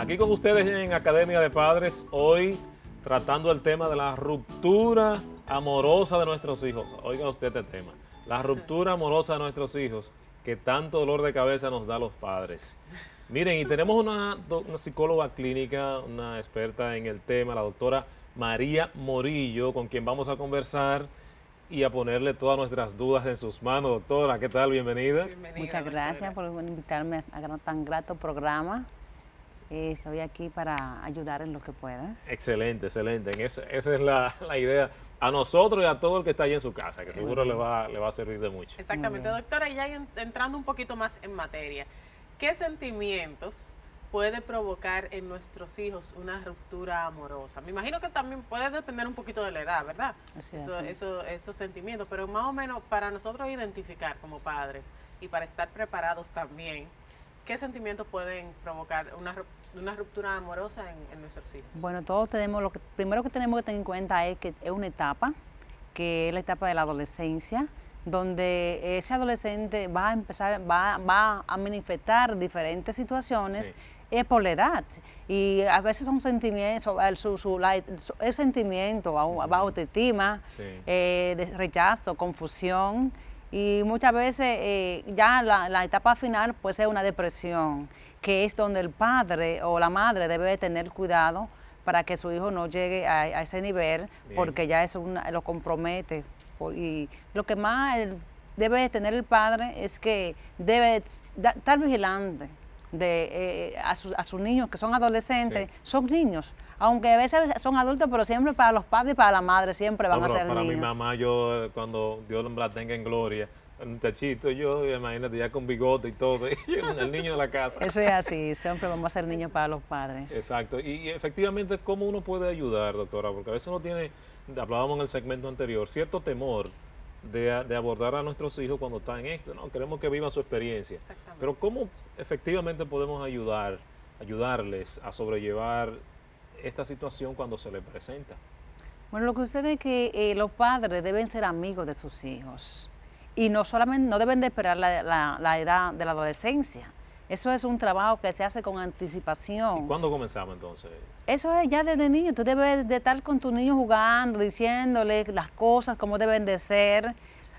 Aquí con ustedes en Academia de Padres, hoy tratando el tema de la ruptura amorosa de nuestros hijos. Oiga usted este tema, la ruptura amorosa de nuestros hijos, que tanto dolor de cabeza nos da a los padres. Miren, y tenemos una, una psicóloga clínica, una experta en el tema, la doctora María Morillo, con quien vamos a conversar y a ponerle todas nuestras dudas en sus manos. Doctora, ¿qué tal? Bienvenida. Muchas gracias por invitarme a tan grato programa. Eh, estoy aquí para ayudar en lo que pueda. Excelente, excelente. esa es la, idea a nosotros y a todo el que está ahí en su casa, que seguro le va, le va a servir de mucho. Exactamente, doctora, y ya entrando un poquito más en materia, ¿qué sentimientos puede provocar en nuestros hijos una ruptura amorosa? Me imagino que también puede depender un poquito de la edad, ¿verdad? eso, esos sentimientos, pero más o menos para nosotros identificar como padres y para estar preparados también, ¿qué sentimientos pueden provocar una, una ruptura amorosa en, nuestros hijos? Bueno, todos tenemos, lo que primero que tenemos que tener en cuenta es que es una etapa, que es la etapa de la adolescencia, donde ese adolescente va a empezar, va, va a manifestar diferentes situaciones es por la edad. Y a veces son sentimientos, el, su, su, el sentimiento, bajo autoestima, eh, de rechazo, confusión. Y muchas veces eh, ya la, la, etapa final puede ser una depresión, que es donde el padre o la madre debe tener cuidado para que su hijo no llegue a, ese nivel, porque ya eso lo compromete. y lo que más debe tener el padre es que debe estar vigilante de, eh, a, sus niños que son adolescentes, son niños. Aunque a veces son adultos, pero siempre para los padres y para la madre siempre van a ser para niños. Para mi mamá, yo eh, cuando Dios la tenga en gloria, un muchachito, yo, imagínate, ya con bigote y todo, el niño de la casa. Eso es así, siempre vamos a ser niños para los padres. Exacto, y, y, efectivamente, ¿cómo uno puede ayudar, doctora? Porque a veces uno tiene, hablábamos en el segmento anterior, cierto temor de, abordar a nuestros hijos cuando están en esto, ¿no? Queremos que vivan su experiencia. Pero ¿cómo efectivamente podemos ayudar, ayudarles a sobrellevar esta situación cuando se les presenta? Bueno, lo que sucede es que eh, los padres deben ser amigos de sus hijos y no solamente no deben de esperar la edad de la adolescencia eso es un trabajo que se hace con anticipación. ¿Y cuándo comenzamos entonces? Eso es ya desde niño. Tú debes de estar con tu niño jugando, diciéndole las cosas, cómo deben de ser.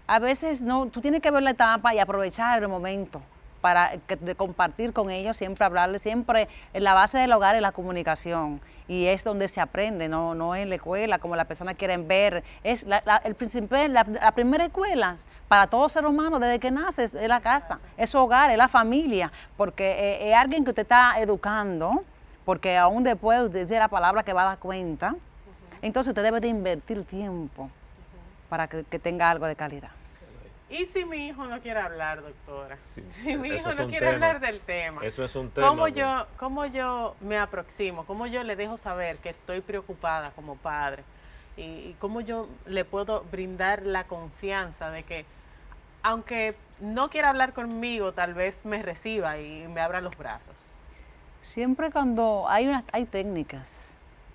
A veces no, tú tienes que ver la etapa y aprovechar el momento para de compartir con ellos, siempre hablarles, siempre en la base del hogar es la comunicación y es donde se aprende, no, no en la escuela como las personas quieren ver. Es la, el principio, la, primera escuela para todo ser humano desde que nace es, la casa, es su hogar, es la familia, porque eh, es alguien que usted está educando, porque aún después dice la palabra que va a dar cuenta, entonces usted debe de invertir tiempo para que tenga algo de calidad. ¿Y si mi hijo no quiere hablar, doctora? si mi hijo no quiere hablar del tema. Eso es un tema. ¿cómo yo, ¿Cómo yo me aproximo? ¿Cómo yo le dejo saber que estoy preocupada como padre? Y, cómo yo le puedo brindar la confianza de que, aunque no quiera hablar conmigo, tal vez me reciba y me abra los brazos. Siempre cuando hay, unas, hay técnicas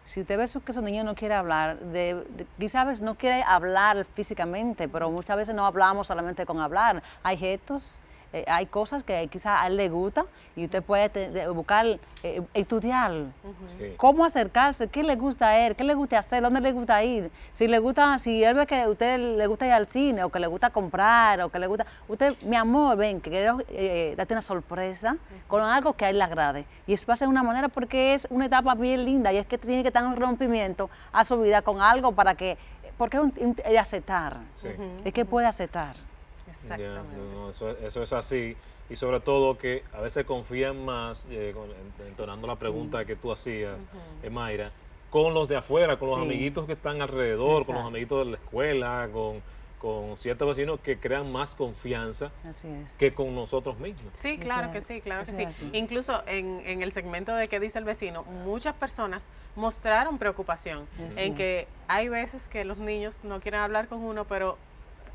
si usted ve que su niño no quiere hablar, de, quizás no quiere hablar físicamente, pero muchas veces no hablamos solamente con hablar. Hay gestos, eh, hay cosas que quizás a él le gusta y usted puede buscar, eh, estudiar. Cómo acercarse, qué le gusta a él, qué le gusta hacer, dónde le gusta ir. Si le gusta, si él ve que a usted le gusta ir al cine o que le gusta comprar o que le gusta, usted, mi amor, ven, que quiero eh, darte una sorpresa con algo que a él le agrade. Y eso pasa de una manera porque es una etapa bien linda y es que tiene que tener un rompimiento a su vida con algo para que, porque es aceptar, es que puede aceptar. Exactamente. eso, es así. Y sobre todo que a veces confían más, eh, entonando la pregunta que tú hacías, uh Mayra, con los de afuera, con los amiguitos que están alrededor, con los amiguitos de la escuela, con, con ciertos vecinos que crean más confianza que con nosotros mismos. Sí, claro que sí, claro que sí. Incluso en, en, el segmento de qué dice el vecino, muchas personas mostraron preocupación en que hay veces que los niños no quieren hablar con uno, pero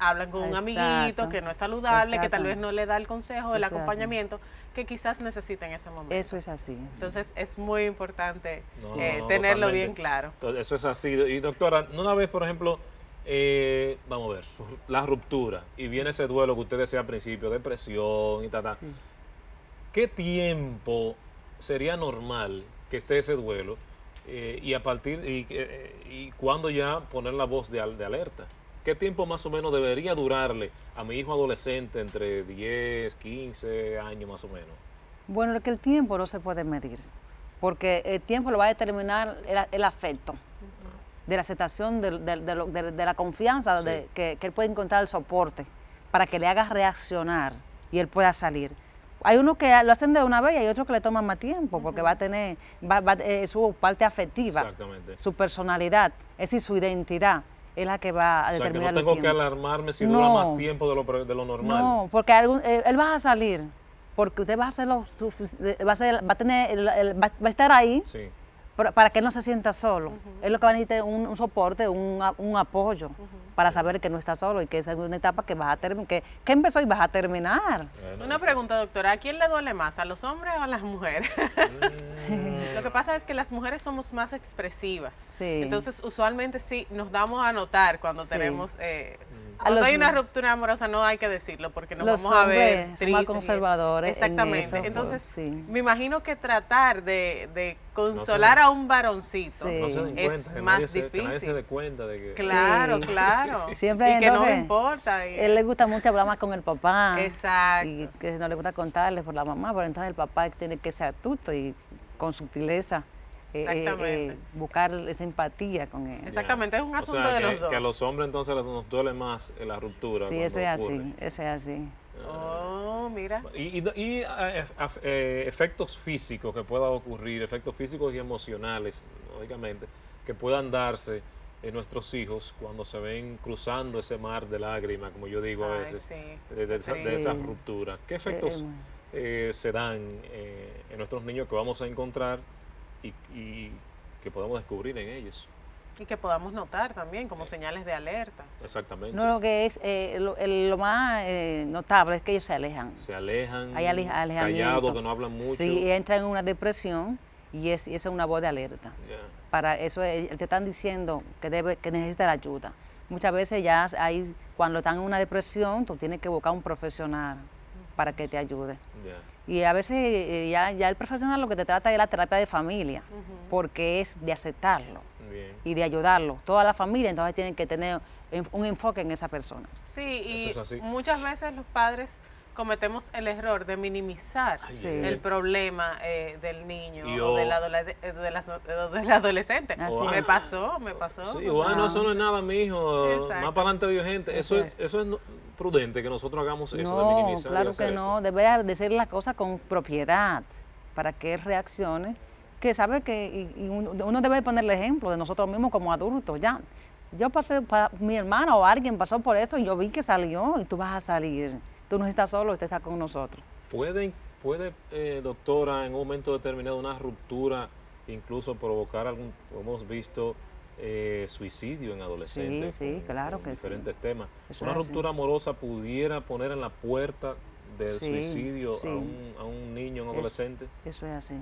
hablan con un amiguito que no es saludable, que tal vez no le da el consejo, el acompañamiento que quizás necesiten en ese momento. Eso es así. Entonces es muy importante eh, tenerlo bien claro. eso es así. Y doctora, una vez, por ejemplo, eh, vamos a ver, la ruptura y viene ese duelo que usted decía al principio, depresión y tal, tal. ¿Qué tiempo sería normal que esté ese duelo eh, y a partir y, eh, y cuándo ya poner la voz de, al- de alerta. ¿Qué tiempo más o menos debería durarle a mi hijo adolescente entre 10, 15 años más o menos? Bueno, es que el tiempo no se puede medir, porque el tiempo lo va a determinar el, afecto, de la aceptación, de, lo- de- de la confianza, Sí. de que, que él puede encontrar el soporte para que le haga reaccionar y él pueda salir. Hay unos que lo hacen de una vez y hay otros que le toman más tiempo, porque va a tener va, va- eh, su parte afectiva, Exactamente. su personalidad, es decir, su identidad, es la que va a O sea, que no el tengo que alarmarme si dura más No. tiempo de lo, de lo normal. No, porque algún- eh, él va a salir, porque usted va a hacerlo, va a, ser- va a tener, va a estar ahí Sí. Para, que no se sienta solo. Es lo que va a necesitar un, un soporte, un, apoyo para saber que no está solo y que esa es una etapa que vas a terminar, que, que empezó y vas a terminar. Bueno, Una pregunta, doctora, ¿a quién le duele más, a los hombres o a las mujeres? Mm, Lo que pasa es que las mujeres somos más expresivas. Sí. Entonces, usualmente sí nos damos a notar cuando Sí. tenemos... eh, cuando los- hay una ruptura amorosa no hay que decirlo porque nos Los vamos a ver más tristes eso. conservadores en Exactamente. eso, pues, Entonces, sí. me imagino que tratar de, de consolar a un varoncito Sí. no se den es que más nadie se, que nadie se difícil. dé cuenta de que... Claro, Sí. claro. Siempre, y que no importa. y- Él le gusta mucho hablar más con el papá. Exacto. Y que no le gusta contarle por la mamá, pero entonces el papá tiene que ser astuto y con sutileza eh, eh, eh, Exactamente. buscar esa empatía con él. Exactamente, es un O asunto sea, de que, los dos. que a los hombres entonces nos duele más eh, la ruptura. Sí, eso es ocurre. así, eso es así. Oh, mira. Y, y- y, eh, eh, efectos físicos que puedan ocurrir, efectos físicos y emocionales, lógicamente, que puedan darse en nuestros hijos cuando se ven cruzando ese mar de lágrimas, como yo digo a Ay, veces, sí. de, de esa- de Sí. esas rupturas. ¿Qué efectos Eh, eh, se dan eh, en nuestros niños que vamos a encontrar y, y que podemos descubrir en ellos? Y que podamos notar también como señales de alerta. Exactamente. No, lo que es, eh, lo, el- lo más eh, notable es que ellos se alejan. se alejan, Hay ale- callados, que no hablan mucho. Sí, entran en una depresión y, es, y esa es una voz de alerta. Para eso es- te están diciendo que, debe, que necesita la ayuda. Muchas veces ya ahí, cuando están en una depresión, tú tienes que buscar un profesional para que te ayude. Y a veces eh, ya, ya el profesional lo que te trata es la terapia de familia, porque es de aceptarlo Bien. y de ayudarlo. Toda la familia entonces tienen que tener en- un enfoque en esa persona. Sí, y es muchas veces los padres cometemos el error de minimizar Sí. el problema eh, del niño Y o del, eh, de la- eh, del adolescente. Así me es. pasó, me pasó. Sí, ¿no? bueno, Ah. eso no es nada, mijo. Exacto. Más para adelante vive gente. Eso, Eso es, eso es no- prudente que nosotros hagamos eso de no, minimizar. y claro que eso. no. Debe decir las cosas con propiedad para que reaccione. Que sabe que y- y uno, debe ponerle ejemplo de nosotros mismos como adultos. Ya, yo pasé, pa- mi hermana o alguien pasó por eso y yo vi que salió y tú vas a salir. Tú no estás solo, usted está con nosotros. ¿Puede, puede eh, doctora, en un momento determinado una ruptura incluso provocar algún, hemos visto, eh, suicidio en adolescentes? Sí, sí, claro que sí. diferentes temas. Eso ¿Una así. ruptura amorosa pudiera poner en la puerta del Sí, suicidio sí. a, un, a un niño, un Es- adolescente? Eso es así.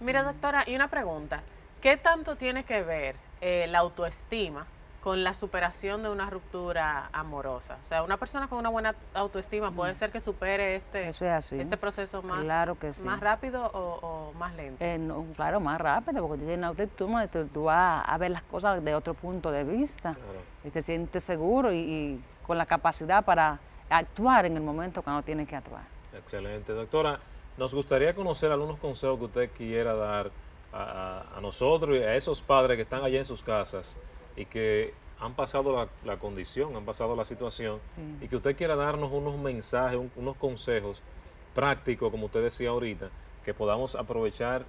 Mira, doctora, y una pregunta. ¿Qué tanto tiene que ver eh, la autoestima con la superación de una ruptura amorosa? O sea, una persona con una buena autoestima puede ser que supere este, Eso es así. este proceso más, Claro que sí. más rápido o, o más lento. Eh, no, claro, más rápido, porque tú tienes autoestima, tú, tú vas a ver las cosas de otro punto de vista Claro. y te sientes seguro y, y con la capacidad para actuar en el momento cuando tienes que actuar. Excelente. Doctora, nos gustaría conocer algunos consejos que usted quiera dar a, a- a nosotros y a esos padres que están allá en sus casas y que han pasado la, la condición, han pasado la situación Sí. y que usted quiera darnos unos mensajes, un- unos consejos prácticos, como usted decía ahorita, que podamos aprovechar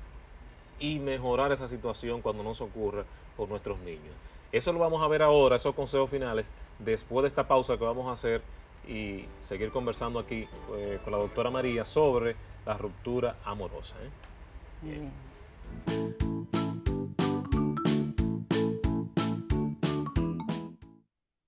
y mejorar esa situación cuando nos ocurra con nuestros niños. Eso lo vamos a ver ahora, esos consejos finales, después de esta pausa que vamos a hacer y seguir conversando aquí eh, con la doctora María sobre la ruptura amorosa. ¿eh? Bien.